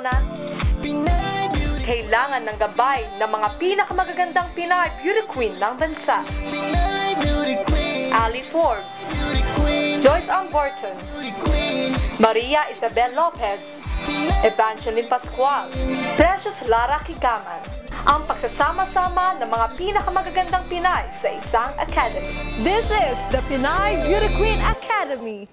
na? Kailangan ng gabay ng mga pinakamagagandang Pinay beauty queen ng bansa. Ali Forbes, Joyce Ann Borton, Maria Isabel Lopez, Evangeline Pascual, Precious Lara Kigaman. Ang pagsasama-sama ng mga pinakamagagandang Pinay sa isang academy. This is the Pinay Beauty Queen Academy.